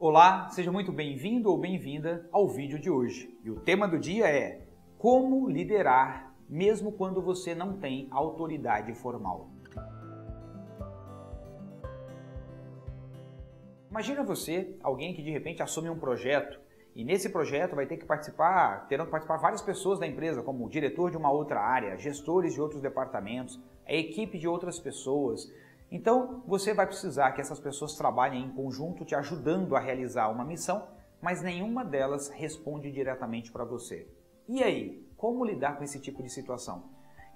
Olá, seja muito bem-vindo ou bem-vinda ao vídeo de hoje. E o tema do dia é como liderar mesmo quando você não tem autoridade formal. Imagina você, alguém que de repente assume um projeto e nesse projeto vai ter que participar, terão que participar várias pessoas da empresa, como o diretor de uma outra área, gestores de outros departamentos, a equipe de outras pessoas, então, você vai precisar que essas pessoas trabalhem em conjunto, te ajudando a realizar uma missão, mas nenhuma delas responde diretamente para você. E aí, como lidar com esse tipo de situação?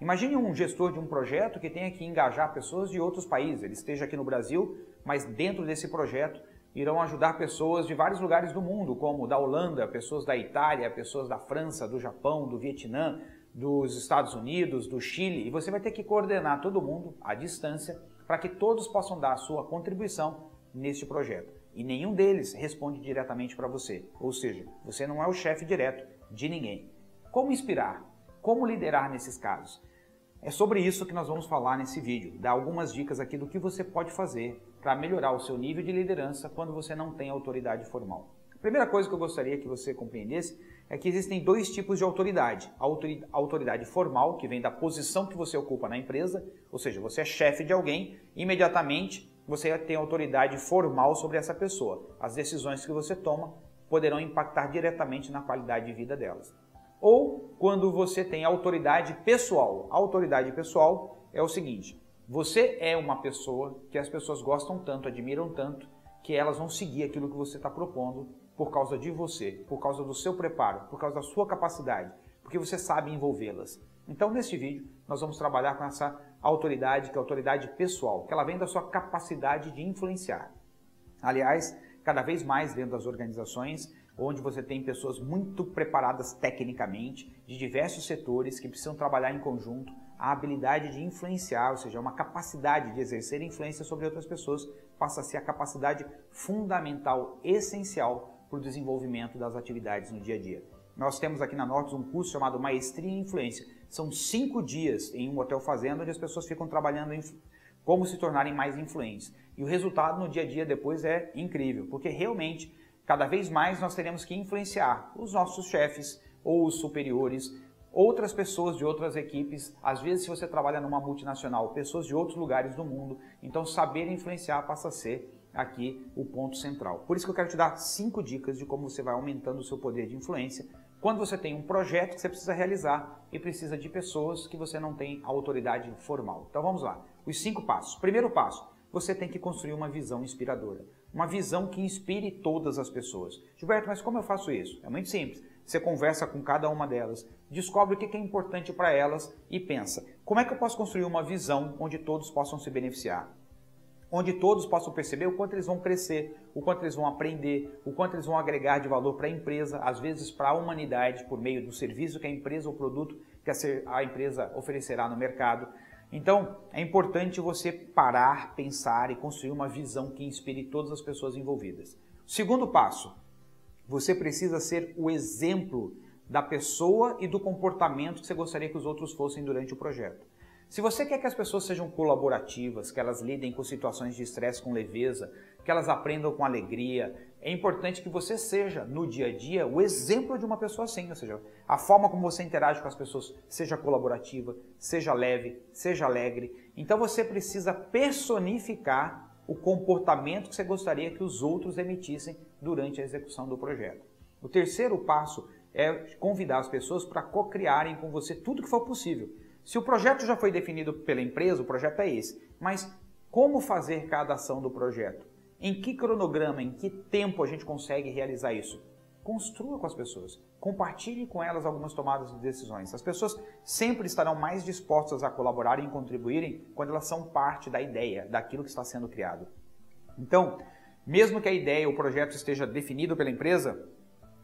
Imagine um gestor de um projeto que tenha que engajar pessoas de outros países. Ele esteja aqui no Brasil, mas dentro desse projeto irão ajudar pessoas de vários lugares do mundo, como da Holanda, pessoas da Itália, pessoas da França, do Japão, do Vietnã, dos Estados Unidos, do Chile. E você vai ter que coordenar todo mundo à distância para que todos possam dar sua contribuição neste projeto. E nenhum deles responde diretamente para você, ou seja, você não é o chefe direto de ninguém. Como inspirar? Como liderar nesses casos? É sobre isso que nós vamos falar nesse vídeo, dar algumas dicas aqui do que você pode fazer para melhorar o seu nível de liderança quando você não tem autoridade formal. A primeira coisa que eu gostaria que você compreendesse é que existem dois tipos de autoridade. A autoridade formal, que vem da posição que você ocupa na empresa, ou seja, você é chefe de alguém, imediatamente você tem autoridade formal sobre essa pessoa. As decisões que você toma poderão impactar diretamente na qualidade de vida delas. Ou quando você tem autoridade pessoal. A autoridade pessoal é o seguinte: você é uma pessoa que as pessoas gostam tanto, admiram tanto, que elas vão seguir aquilo que você está propondo por causa de você, por causa do seu preparo, por causa da sua capacidade, porque você sabe envolvê-las. Então, neste vídeo, nós vamos trabalhar com essa autoridade, que é a autoridade pessoal, que ela vem da sua capacidade de influenciar. Aliás, cada vez mais dentro das organizações, onde você tem pessoas muito preparadas tecnicamente, de diversos setores, que precisam trabalhar em conjunto, a habilidade de influenciar, ou seja, uma capacidade de exercer influência sobre outras pessoas, passa a ser a capacidade fundamental, essencial para o desenvolvimento das atividades no dia a dia. Nós temos aqui na Norte um curso chamado Maestria em Influência. São cinco dias em um hotel fazenda onde as pessoas ficam trabalhando em como se tornarem mais influentes. E o resultado no dia a dia depois é incrível, porque realmente, cada vez mais nós teremos que influenciar os nossos chefes ou os superiores, outras pessoas de outras equipes. Às vezes, se você trabalha numa multinacional, pessoas de outros lugares do mundo. Então, saber influenciar passa a ser aqui o ponto central. Por isso que eu quero te dar cinco dicas de como você vai aumentando o seu poder de influência quando você tem um projeto que você precisa realizar e precisa de pessoas que você não tem autoridade formal. Então vamos lá. Os cinco passos. Primeiro passo, você tem que construir uma visão inspiradora. Uma visão que inspire todas as pessoas. Gilberto, mas como eu faço isso? É muito simples. Você conversa com cada uma delas, descobre o que é importante para elas e pensa: como é que eu posso construir uma visão onde todos possam se beneficiar? Onde todos possam perceber o quanto eles vão crescer, o quanto eles vão aprender, o quanto eles vão agregar de valor para a empresa, às vezes para a humanidade, por meio do serviço que a empresa ou produto que a empresa oferecerá no mercado. Então, é importante você parar, pensar e construir uma visão que inspire todas as pessoas envolvidas. Segundo passo, você precisa ser o exemplo da pessoa e do comportamento que você gostaria que os outros fossem durante o projeto. Se você quer que as pessoas sejam colaborativas, que elas lidem com situações de estresse com leveza, que elas aprendam com alegria, é importante que você seja, no dia a dia, o exemplo de uma pessoa assim, ou seja, a forma como você interage com as pessoas seja colaborativa, seja leve, seja alegre. Então você precisa personificar o comportamento que você gostaria que os outros emitissem durante a execução do projeto. O terceiro passo é convidar as pessoas para co-criarem com você tudo que for possível. Se o projeto já foi definido pela empresa, o projeto é esse. Mas como fazer cada ação do projeto? Em que cronograma, em que tempo a gente consegue realizar isso? Construa com as pessoas. Compartilhe com elas algumas tomadas de decisões. As pessoas sempre estarão mais dispostas a colaborarem e contribuírem quando elas são parte da ideia, daquilo que está sendo criado. Então, mesmo que a ideia, o projeto esteja definido pela empresa,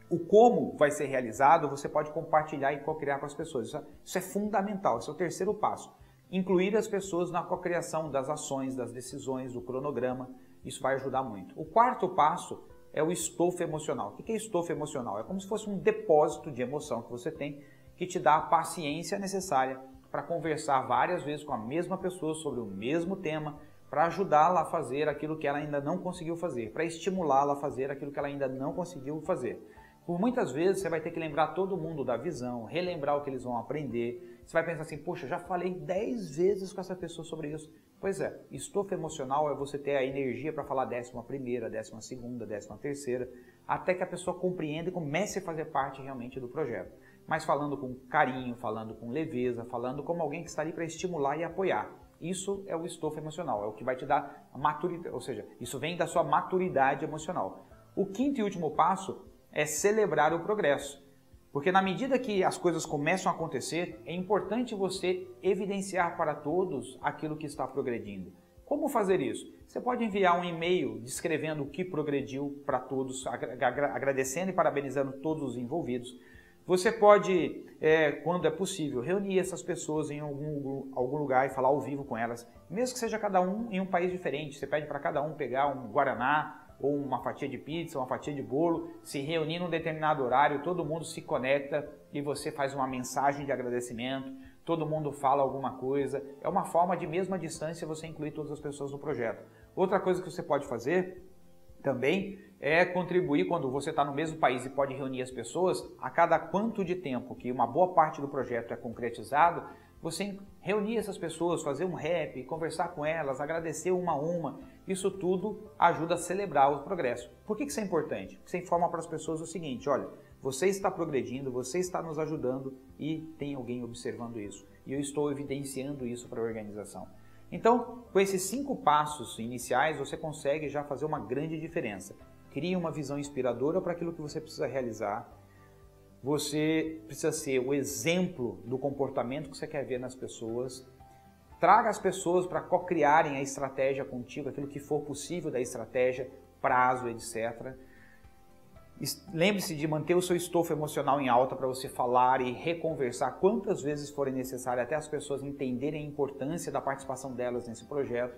o como vai ser realizado, você pode compartilhar e co-criar com as pessoas. Isso é, isso é fundamental, esse é o terceiro passo. Incluir as pessoas na co-criação das ações, das decisões, do cronograma, isso vai ajudar muito. O quarto passo é o estofo emocional. O que é estofo emocional? É como se fosse um depósito de emoção que você tem que te dá a paciência necessária para conversar várias vezes com a mesma pessoa sobre o mesmo tema, para ajudá-la a fazer aquilo que ela ainda não conseguiu fazer, para estimulá-la a fazer aquilo que ela ainda não conseguiu fazer. Por muitas vezes você vai ter que lembrar todo mundo da visão, relembrar o que eles vão aprender. Você vai pensar assim, poxa, já falei 10 vezes com essa pessoa sobre isso. Pois é, estofo emocional é você ter a energia para falar décima primeira, décima segunda, décima terceira, até que a pessoa compreenda e comece a fazer parte realmente do projeto. Mas falando com carinho, falando com leveza, falando como alguém que está ali para estimular e apoiar. Isso é o estofo emocional, é o que vai te dar maturidade, ou seja, isso vem da sua maturidade emocional. O quinto e último passo é celebrar o progresso. Porque na medida que as coisas começam a acontecer, é importante você evidenciar para todos aquilo que está progredindo. Como fazer isso? Você pode enviar um e-mail descrevendo o que progrediu para todos, agradecendo e parabenizando todos os envolvidos. Você pode, é, quando é possível, reunir essas pessoas em algum, algum lugar e falar ao vivo com elas, mesmo que seja cada um em um país diferente. Você pede para cada um pegar um Guaraná, ou uma fatia de pizza, uma fatia de bolo, se reunir num determinado horário, todo mundo se conecta e você faz uma mensagem de agradecimento, todo mundo fala alguma coisa. É uma forma de mesma distância você incluir todas as pessoas no projeto. Outra coisa que você pode fazer também é contribuir quando você está no mesmo país e pode reunir as pessoas, a cada quanto de tempo que uma boa parte do projeto é concretizado, você reunir essas pessoas, fazer um rap, conversar com elas, agradecer uma a uma, isso tudo ajuda a celebrar o progresso. Por que isso é importante? Porque você informa para as pessoas o seguinte, olha, você está progredindo, você está nos ajudando e tem alguém observando isso. E eu estou evidenciando isso para a organização. Então, com esses cinco passos iniciais, você consegue já fazer uma grande diferença. Crie uma visão inspiradora para aquilo que você precisa realizar, você precisa ser o exemplo do comportamento que você quer ver nas pessoas. Traga as pessoas para co-criarem a estratégia contigo, aquilo que for possível da estratégia, prazo, etc. Lembre-se de manter o seu estofo emocional em alta para você falar e reconversar quantas vezes forem necessárias até as pessoas entenderem a importância da participação delas nesse projeto.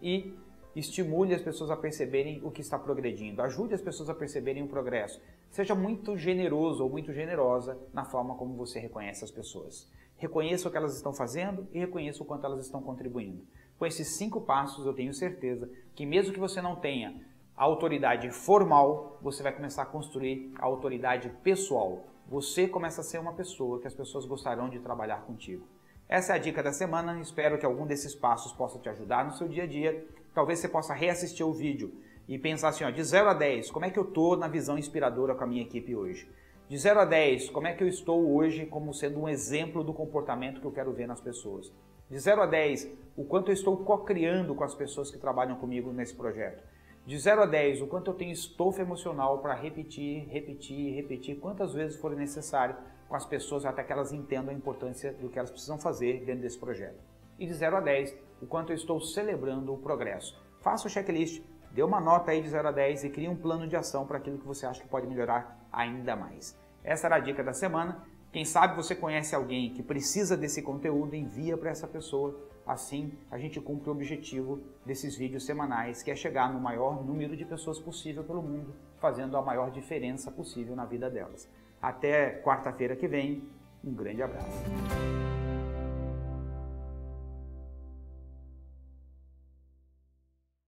E estimule as pessoas a perceberem o que está progredindo, ajude as pessoas a perceberem o progresso. Seja muito generoso ou muito generosa na forma como você reconhece as pessoas. Reconheça o que elas estão fazendo e reconheça o quanto elas estão contribuindo. Com esses cinco passos, eu tenho certeza que mesmo que você não tenha a autoridade formal, você vai começar a construir a autoridade pessoal. Você começa a ser uma pessoa que as pessoas gostarão de trabalhar contigo. Essa é a dica da semana. Espero que algum desses passos possa te ajudar no seu dia a dia talvez você possa reassistir o vídeo e pensar assim, ó, de 0 a 10, como é que eu estou na visão inspiradora com a minha equipe hoje? De 0 a 10, como é que eu estou hoje como sendo um exemplo do comportamento que eu quero ver nas pessoas? De 0 a 10, o quanto eu estou co-criando com as pessoas que trabalham comigo nesse projeto? De 0 a 10, o quanto eu tenho estofo emocional para repetir, repetir, repetir quantas vezes for necessário com as pessoas até que elas entendam a importância do que elas precisam fazer dentro desse projeto. E de 0 a 10, o quanto eu estou celebrando o progresso. Faça o checklist, dê uma nota aí de 0 a 10 e crie um plano de ação para aquilo que você acha que pode melhorar ainda mais. Essa era a dica da semana. Quem sabe você conhece alguém que precisa desse conteúdo, envia para essa pessoa. Assim a gente cumpre o objetivo desses vídeos semanais, que é chegar no maior número de pessoas possível pelo mundo, fazendo a maior diferença possível na vida delas. Até quarta-feira que vem, um grande abraço.